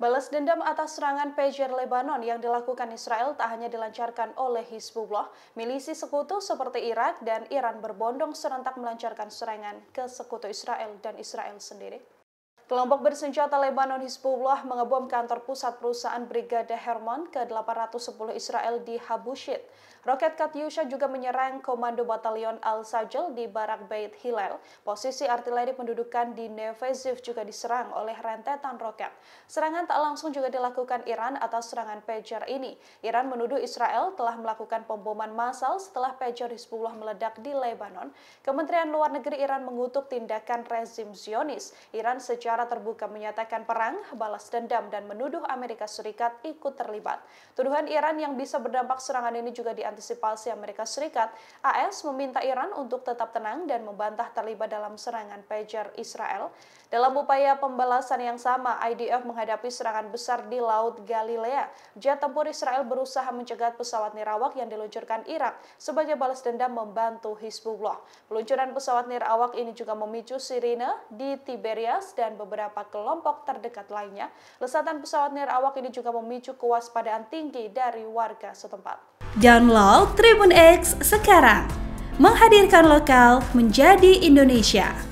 Balas dendam atas serangan pager Lebanon yang dilakukan Israel tak hanya dilancarkan oleh Hizbullah, milisi sekutu seperti Irak dan Iran berbondong serentak melancarkan serangan ke sekutu Israel dan Israel sendiri. Kelompok bersenjata Lebanon Hizbullah mengebom kantor pusat perusahaan Brigade Hermon ke-810 Israel di Habushit. Roket Katyusha juga menyerang Komando Batalion Al-Sajal di Barak Beit Hillel. Posisi artileri pendudukan di Neveziv juga diserang oleh rentetan roket. Serangan tak langsung juga dilakukan Iran atas serangan pager ini. Iran menuduh Israel telah melakukan pemboman massal setelah pager Hizbullah meledak di Lebanon. Kementerian Luar Negeri Iran mengutuk tindakan rezim Zionis. Iran secara secara terbuka menyatakan perang, balas dendam, dan menuduh Amerika Serikat ikut terlibat. Tuduhan Iran yang bisa berdampak serangan ini juga diantisipasi Amerika Serikat. AS meminta Iran untuk tetap tenang dan membantah terlibat dalam serangan pager Israel. Dalam upaya pembalasan yang sama, IDF menghadapi serangan besar di Laut Galilea. Jet tempur Israel berusaha mencegat pesawat nirawak yang diluncurkan Irak sebagai balas dendam membantu Hizbullah. Peluncuran pesawat nirawak ini juga memicu sirine di Tiberias dan beberapa beberapa kelompok terdekat lainnya. Lesatan pesawat nirawak ini juga memicu kewaspadaan tinggi dari warga setempat. Download Tribun X sekarang, menghadirkan lokal menjadi Indonesia.